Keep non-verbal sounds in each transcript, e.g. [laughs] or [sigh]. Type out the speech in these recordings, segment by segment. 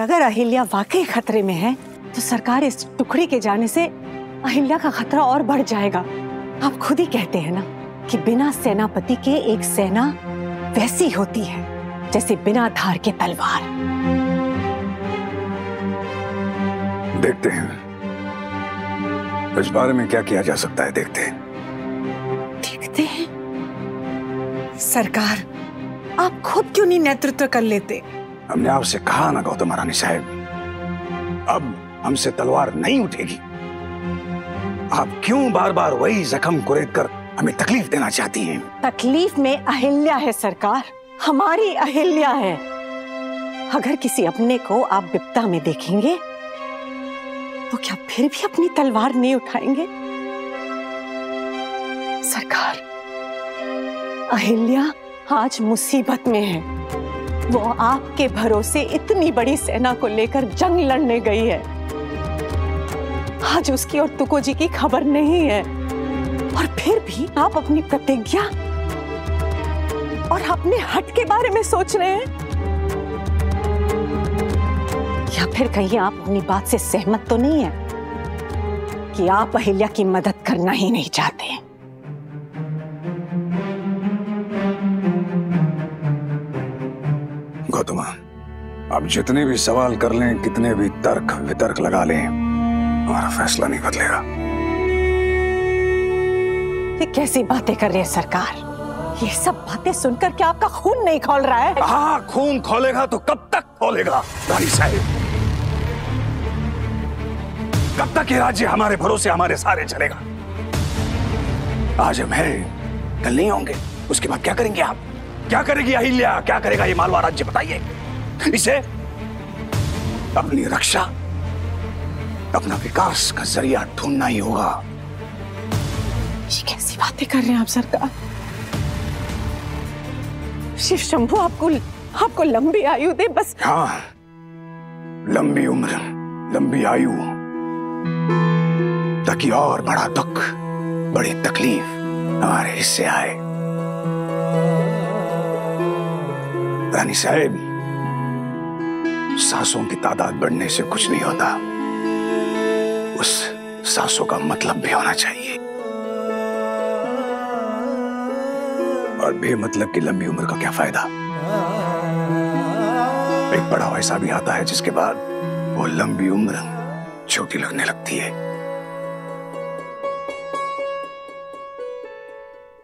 अगर अहिल्या वाकई खतरे में है तो सरकार इस टुकड़े के जाने से अहिल्या का खतरा और बढ़ जाएगा। आप खुद ही कहते हैं ना कि बिना सेनापति के एक सेना वैसी होती है जैसे बिना धार के तलवार। देखते हैं। इस बारे में क्या किया जा सकता है देखते हैं। देखते हैं? सरकार आप खुद क्यों नहीं नेतृत्व कर लेते? हमने आपसे कहा ना, गौतम रानी साहब। अब हमसे तलवार नहीं उठेगी। आप क्यों बार बार वही जख्म कुरेद कर हमें तकलीफ़ देना चाहती हैं? तकलीफ़ में अहिल्या है, सरकार। हमारी अहिल्या है। अगर किसी अपने को आप विपदा में देखेंगे तो क्या फिर भी अपनी तलवार नहीं उठाएँगे? सरकार, अहिल्या आज मुसीबत में है। वो आपके भरोसे इतनी बड़ी सेना को लेकर जंग लड़ने गई है। आज उसकी और तुको जी की खबर नहीं है। और फिर भी आप अपनी प्रतिज्ञा और अपने हट के बारे में सोच रहे हैं? या फिर कहीं आप अपनी बात से सहमत तो नहीं है कि आप अहिल्या की मदद करना ही नहीं चाहते गौतमा आप जितने भी सवाल कर लें कितने भी तर्क वितर्क लगा लें हमारा फैसला नहीं बदलेगा। ये कैसी बातें कर रहे हैं सरकार? ये सब बातें सुनकर क्या आपका खून नहीं खोल रहा है? हाँ खून खोलेगा तो कब तक खोलेगा रानी साहब? कब तक ये राज्य हमारे भरोसे हमारे सारे चलेगा? आज हम है कल नहीं होंगे उसके बाद क्या करेंगे आप? क्या करेगी अहिल्या? क्या करेगा ये मालवा राज्य बताइए। इसे अपनी रक्षा अपना विकास का ज़रिया ढूंढना ही होगा। ये कैसी बातें कर रहे हैं आप सरकार? शिव शंभु आपको आपको लंबी आयु दे बस। हाँ लंबी उम्र लंबी आयु ताकि और बड़ा दुख बड़ी तकलीफ़ हमारे हिस्से आए। रानी साहेब सांसों की तादाद बढ़ने से कुछ नहीं होता। उस सांसों का मतलब भी होना चाहिए। और बेमतलब की लंबी उम्र का क्या फ़ायदा? एक पड़ाव ऐसा भी आता है जिसके बाद वो लंबी उम्र छोटी लगने लगती है।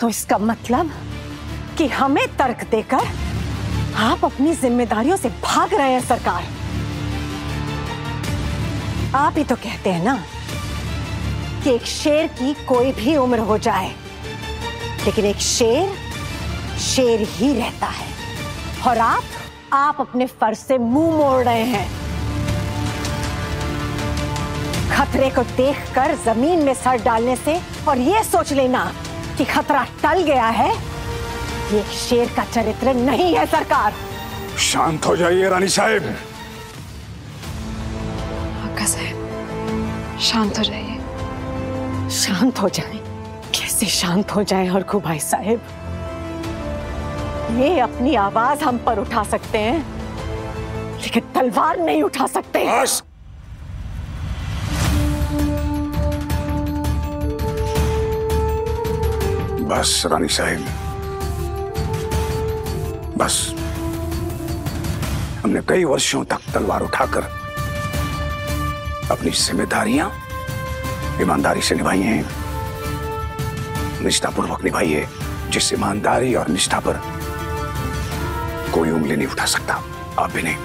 तो इसका मतलब कि हमें तर्क देकर आप अपनी जिम्मेदारियों से भाग रहे हैं, सरकार। आप ही तो कहते हैं ना कि एक शेर की कोई भी उम्र हो जाए, लेकिन एक शेर शेर ही रहता है। और आप आप अपने फ़र्ज़ से मुँह मोड़ रहे हैं। खतरे को देखकर ज़मीन में सर डालने से, और ये सोच लेना कि खतरा टल गया है ये शेर का चरित्र नहीं है सरकार। शांत हो जाइए रानी साहेब। आका साहब शांत हो जाइए। शांत हो जाए। कैसे शांत हो जाए और भाई साहेब? ये अपनी आवाज़ हम पर उठा सकते हैं लेकिन तलवार नहीं उठा सकते। बस। बस रानी साहेब। बस। हमने कई वर्षों तक तलवार उठाकर अपनी जिम्मेदारियाँ ईमानदारी से निभाई हैं, निष्ठापूर्वक निभाई है, जिस ईमानदारी और निष्ठा पर कोई उंगली नहीं उठा सकता, आप भी नहीं।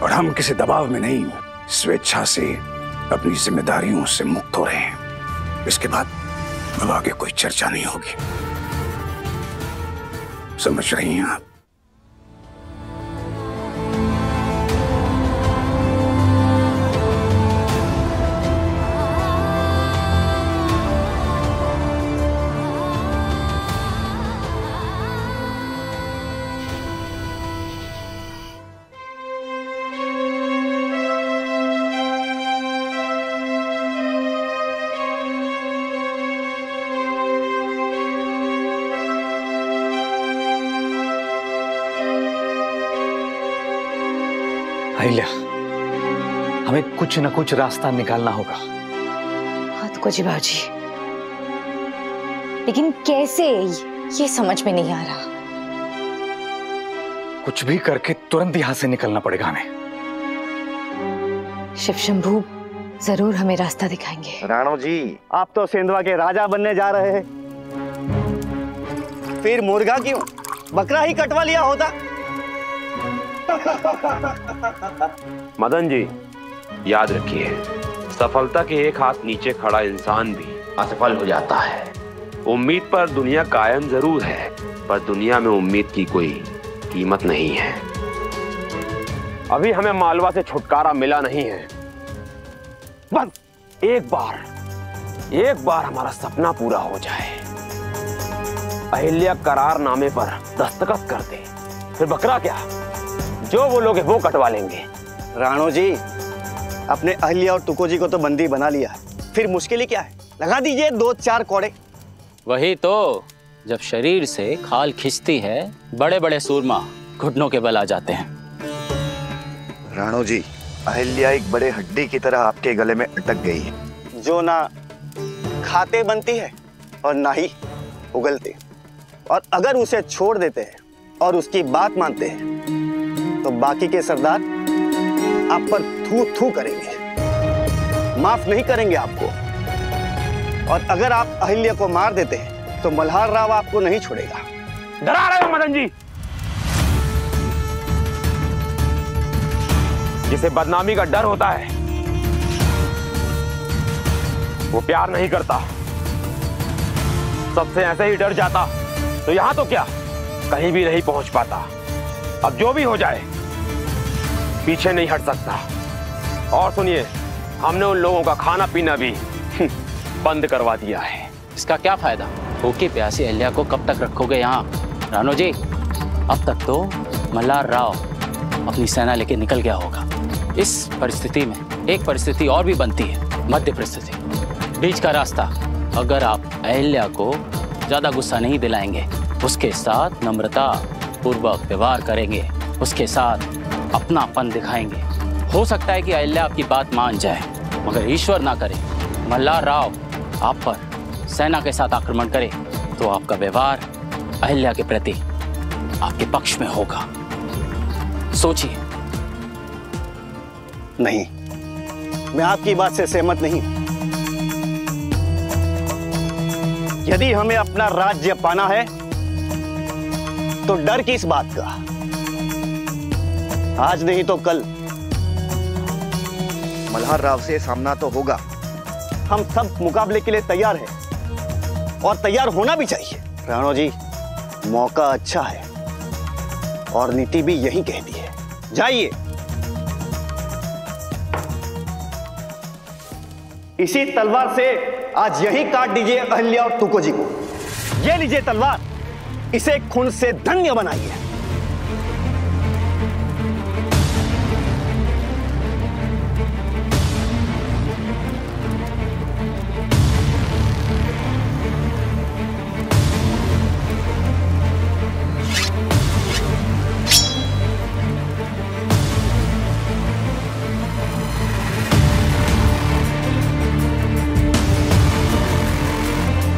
और हम किसी दबाव में नहीं, स्वेच्छा से अपनी जिम्मेदारियों से मुक्त हो रहे हैं। इसके बाद अब आगे कोई चर्चा नहीं होगी। समझ रही हैं आप? अहिल्या हमें कुछ न कुछ रास्ता निकालना होगा। हद को जी। बाजी लेकिन कैसे? ये समझ में नहीं आ रहा। कुछ भी करके तुरंत यहाँ से निकलना पड़ेगा हमें। शिव शंभू ज़रूर हमें रास्ता दिखाएँगे। राणो जी आप तो सेंधवा के राजा बनने जा रहे हैं। फिर मुर्गा क्यों? बकरा ही कटवा लिया होता। मदन जी, याद रखिए, सफलता के एक हाथ नीचे खड़ा इंसान भी असफल हो जाता है। उम्मीद पर दुनिया कायम ज़रूर है, पर दुनिया में उम्मीद की कोई कीमत नहीं है। अभी हमें मालवा से छुटकारा मिला नहीं है। बस एक बार एक बार हमारा सपना पूरा हो जाए। अहिल्या करार नामे पर दस्तखत कर दे। फिर बकरा क्या? जो वो लोग हैं वो कटवा लेंगे। राणो जी अपने अहिल्या और तुको जी को तो बंदी बना लिया। फिर मुश्किल ही क्या है? लगा दीजिए दो चार कोड़े। वही तो जब शरीर से खाल खिंचती है बड़े बड़े सूरमा घुटनों के बल आ जाते हैं। राणो जी अहिल्या एक बड़े हड्डी की तरह आपके गले में अटक गई है। जो ना खाते बनती है और ना ही उगलते। और अगर उसे छोड़ देते हैं और उसकी बात मानते हैं तो बाकी के सरदार आप पर थू थू करेंगे। माफ़ नहीं करेंगे आपको। और अगर आप अहिल्या को मार देते हैं तो मल्हार राव आपको नहीं छोड़ेगा। डरा रहे हो मदन जी। जिसे बदनामी का डर होता है, वो प्यार नहीं करता। सबसे ऐसे ही डर जाता तो यहाँ तो क्या? कहीं भी नहीं पहुँच पाता। अब जो भी हो जाए, पीछे नहीं हट सकता। और सुनिए, हमने उन लोगों का खाना पीना भी बंद करवा दिया है। इसका क्या फ़ायदा? भूखी प्यासी अहिल्या को कब तक रखोगे यहाँ? रानो जी, अब तक तो मल्हार राव अपनी सेना लेके निकल गया होगा। इस परिस्थिति में एक परिस्थिति और भी बनती है, मध्य परिस्थिति। बीच का रास्ता, अगर आप अहल्या को ज़्यादा गुस्सा नहीं दिलाएँगे, उसके साथ नम्रता पूर्वक व्यवहार करेंगे, उसके साथ अपनापन दिखाएँगे। हो सकता है कि अहिल्या आपकी बात मान जाए, मगर ईश्वर ना करे। मल्हार राव, आप पर सेना के साथ आक्रमण करे तो आपका व्यवहार अहिल्या के प्रति आपके पक्ष में होगा। सोचिए। नहीं, मैं आपकी बात से सहमत नहीं। यदि हमें अपना राज्य पाना है तो डर किस बात का। आज नहीं तो कल। मल्हार राव से सामना तो होगा। हम सब मुकाबले के लिए तैयार हैं। और तैयार होना भी चाहिए। राणो जी मौका अच्छा है। और नीति भी यही कहती है। जाइए। इसी तलवार से आज यही काट दीजिए अहल्या और तुको जी को। ये लीजिए तलवार। इसे खून से धन्य बनाइए।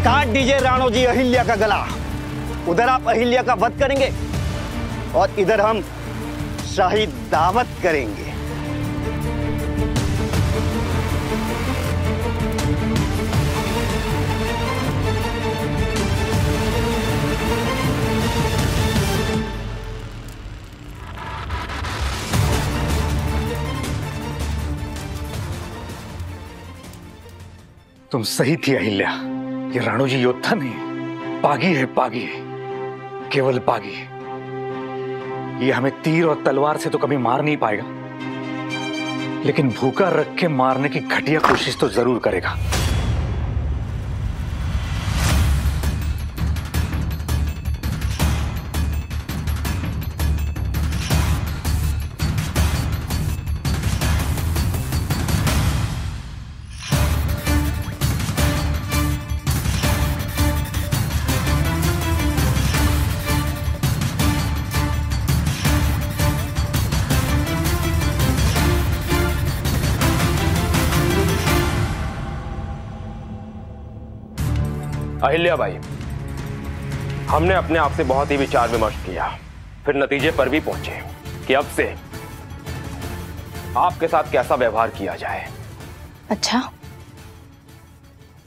काट दीजिए राणो जी अहिल्या का गला। उधर आप अहिल्या का वध करेंगे और इधर हम शाही दावत करेंगे। तुम सही थी अहिल्या। ये राणू जी योद्धा नहीं, पागी है, पागी केवल बागी। ये हमें तीर और तलवार से तो कभी मार नहीं पाएगा। लेकिन भूखा रख के मारने की घटिया कोशिश तो ज़रूर करेगा। अहिल्या भाई। हमने अपने आप से बहुत ही विचार विमर्श किया फिर नतीजे पर भी पहुँचे कि अब से आपके साथ कैसा व्यवहार किया जाए। अच्छा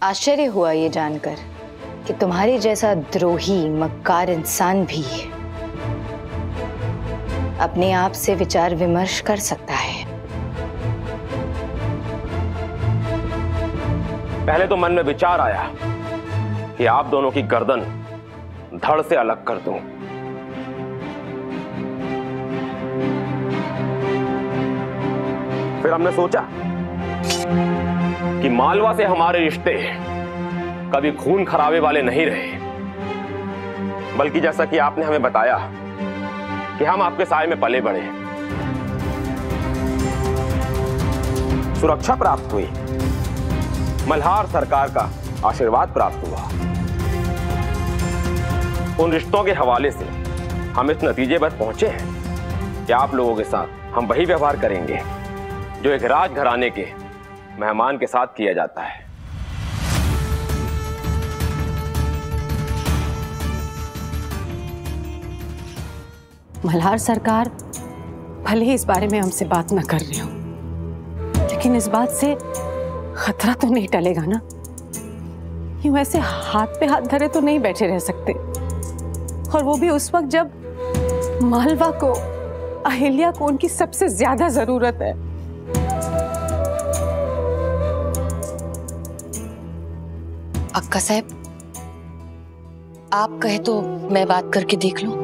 आश्चर्य हुआ ये जानकर कि तुम्हारे जैसा द्रोही मक्कार इंसान भी अपने आप से विचार विमर्श कर सकता है। पहले तो मन में विचार आया कि आप दोनों की गर्दन धड़ से अलग कर दूँ। फिर हमने सोचा कि मालवा से हमारे रिश्ते कभी खून खराबे वाले नहीं रहे। बल्कि जैसा कि आपने हमें बताया कि हम आपके साय में पले बढ़े सुरक्षा प्राप्त हुई। मल्हार सरकार का आशीर्वाद प्राप्त हुआ। उन रिश्तों के हवाले से हम इस नतीजे पर पहुँचे हैं कि आप लोगों के साथ हम वही व्यवहार करेंगे जो एक राजघराने के मेहमान के साथ किया जाता है। मल्हार सरकार, भले ही इस बारे में हमसे बात न कर रहे हो, लेकिन इस बात से खतरा तो नहीं टलेगा ना? यूँ ऐसे हाथ पे हाथ धरे तो नहीं बैठे रह सकते। और वो भी उस वक्त जब मालवा को अहिल्या को उनकी सबसे ज़्यादा ज़रूरत है। अक्का साहब आप कहे तो मैं बात करके देख लूँ।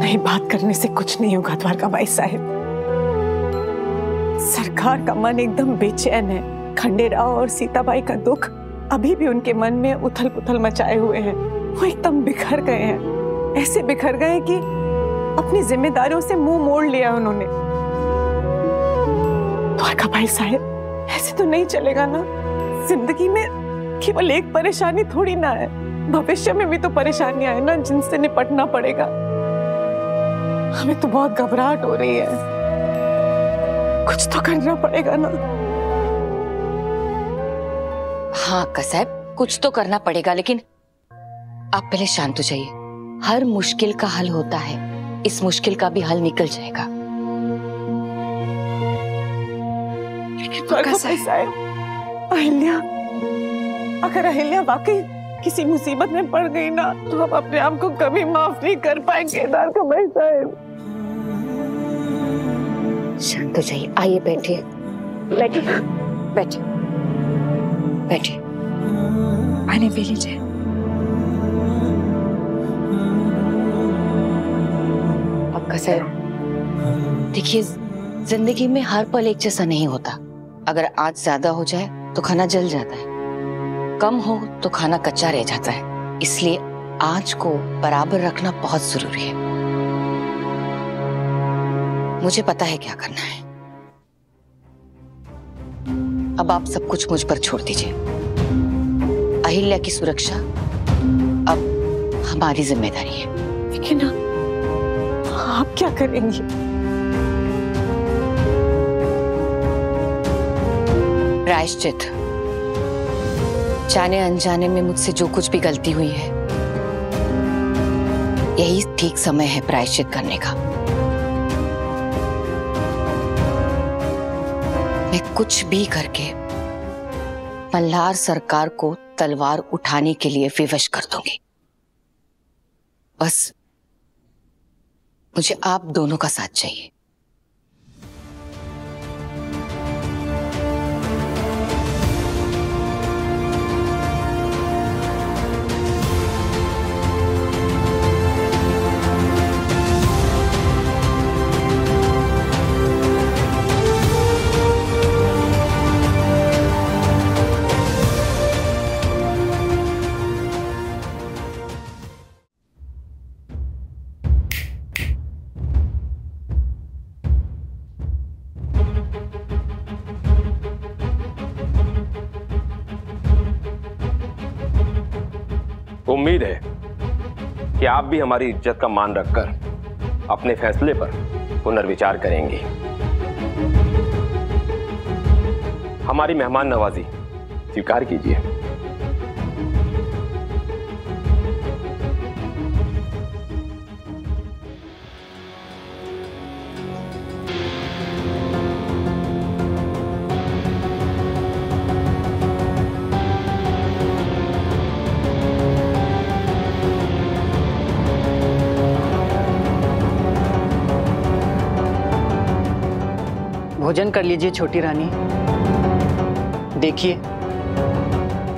नहीं बात करने से कुछ नहीं होगा द्वारका भाई साहब। सरकार का मन एकदम बेचैन है। खंडेराव और सीताबाई का दुख अभी भी उनके मन में उथल पुथल मचाए हुए हैं। वो एकदम बिखर गए हैं। ऐसे बिखर गए कि अपनी जिम्मेदारियों से मुँह मोड़ लिया उन्होंने। द्वारका भाई साहेब, ऐसे तो नहीं चलेगा ना। ज़िंदगी में केवल एक परेशानी थोड़ी ना है। भविष्य में भी तो परेशानियाँ है ना, जिनसे निपटना पड़ेगा। हमें तो बहुत घबराहट हो रही है। कुछ तो करना पड़ेगा ना। हाँ अक्का साहब कुछ तो करना पड़ेगा, लेकिन आप पहले शांत हो जाइए। हर मुश्किल का हल होता है। इस मुश्किल का भी हल निकल जाएगा। अहिल्या अगर अहिल्या वाकई किसी मुसीबत में पड़ गई ना तो हम अपने आप को कभी माफ़ नहीं कर पाएँगे द्वारका भाई साहेब। शांत हो जाइए। आइए बैठिए। बैठिए। बैठिए। बैठिए। पानी पी लीजिए। आपका सर। देखिए, ज़िंदगी में हर पल एक जैसा नहीं होता। अगर आज ज़्यादा हो जाए तो खाना जल जाता है। कम हो तो खाना कच्चा रह जाता है। इसलिए आज को बराबर रखना बहुत ज़रूरी है। मुझे पता है क्या करना है। अब आप सब कुछ मुझ पर छोड़ दीजिए। अहिल्या की सुरक्षा अब हमारी ज़िम्मेदारी है। लेकिन आप क्या करेंगे? प्रायश्चित। जाने अनजाने में मुझसे जो कुछ भी गलती हुई है, यही ठीक समय है प्रायश्चित करने का। मैं कुछ भी करके मल्हार सरकार को तलवार उठाने के लिए विवश कर दूँगी। बस मुझे आप दोनों का साथ चाहिए। उम्मीद है कि आप भी हमारी इज़्ज़त का मान रखकर अपने फैसले पर पुनर्विचार करेंगे। हमारी मेहमान नवाजी, स्वीकार कीजिए। भोजन कर लीजिए छोटी रानी। देखिए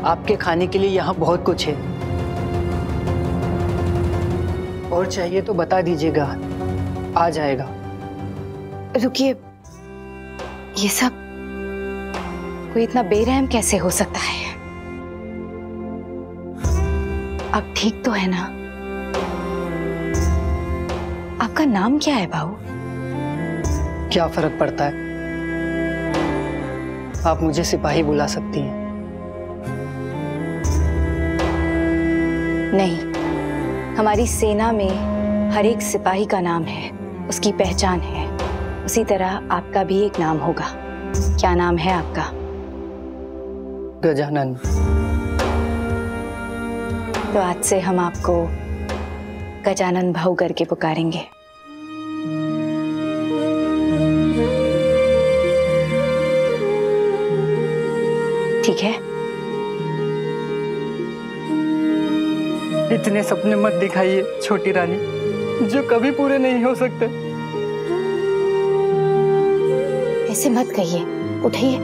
आपके खाने के लिए यहाँ बहुत कुछ है। और चाहिए तो बता दीजिएगा आ जाएगा। रुकिए। ये सब कोई इतना बेरहम कैसे हो सकता है? अब ठीक तो है ना? आपका नाम क्या है भाऊ क्या फ़र्क पड़ता है? आप मुझे सिपाही बुला सकती हैं। नहीं हमारी सेना में हर एक सिपाही का नाम है उसकी पहचान है। उसी तरह आपका भी एक नाम होगा। क्या नाम है आपका? गजानन। तो आज से हम आपको गजानन भाऊ करके पुकारेंगे। ठीक है? इतने सपने मत दिखाइए छोटी रानी जो कभी पूरे नहीं हो सकते। ऐसे मत कहिए उठिए।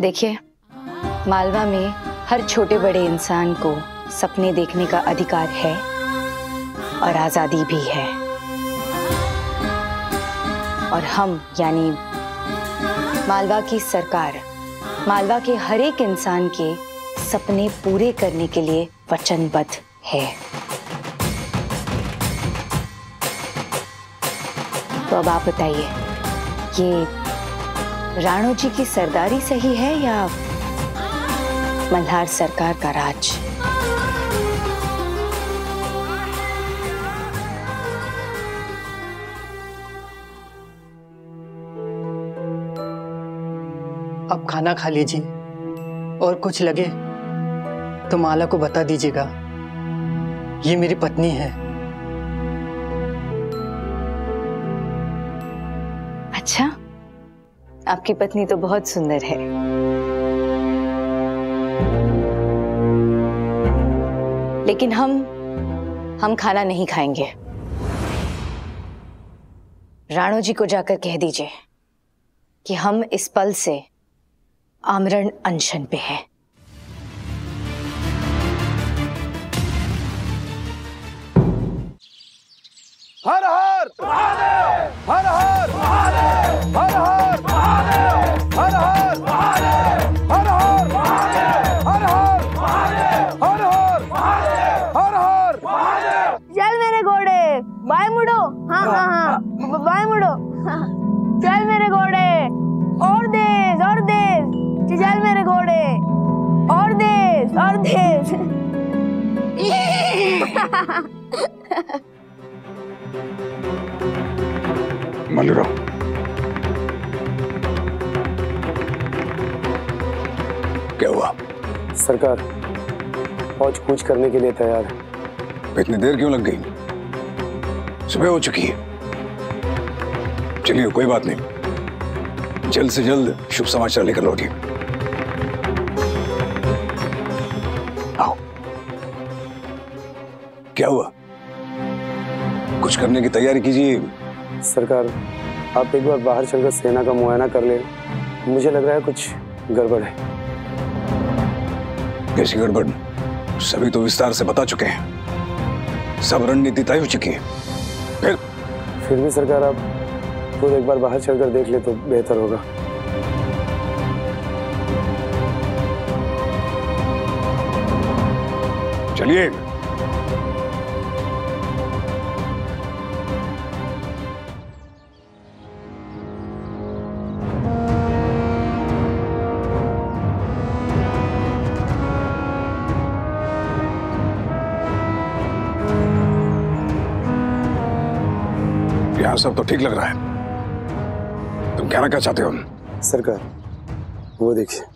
देखिए मालवा में हर छोटे बड़े इंसान को सपने देखने का अधिकार है और आज़ादी भी है। और हम यानी मालवा की सरकार, मालवा के हर एक इंसान के सपने पूरे करने के लिए वचनबद्ध है। तो अब आप बताइए, ये राणो जी की सरदारी सही है या मल्हार सरकार का राज? खाना खा लीजिए। और कुछ लगे तो माला को बता दीजिएगा। ये मेरी पत्नी है। अच्छा आपकी पत्नी तो बहुत सुंदर है। लेकिन हम हम खाना नहीं खाएँगे। राणो जी को जाकर कह दीजिए कि हम इस पल से आमरण अनशन पे है। हर हर महादेव हर हर महादेव हर हर महादेव हर हर महादेव हर हर हर हर हर हर हर हर। चल मेरे घोड़े बाय मुड़ो। हाँ हाँ हाँ बाय मुड़ो। [laughs] चल मेरे घोड़े और देश और देश चल मेरे घोड़े। और देश और देश। मलरो। क्या हुआ? सरकार फौज कूच करने के लिए तैयार है। इतनी देर क्यों लग गई? सुबह हो चुकी है। चलिए कोई बात नहीं। जल्द से जल्द शुभ समाचार लेकर लौटिए। कुछ करने की तैयारी कीजिए। सरकार आप एक बार बाहर चलकर सेना का मुआयना कर ले। मुझे लग रहा है कुछ गड़बड़ है। कैसी गड़बड़? सभी तो विस्तार से बता चुके हैं। सब रणनीति तय हो चुकी है। फिर? फिर भी सरकार आप खुद एक बार बाहर चलकर देख ले तो बेहतर होगा। चलिए। यहाँ सब तो ठीक लग रहा है। तुम कहना क्या चाहते हो? सरकार, वो देखिए।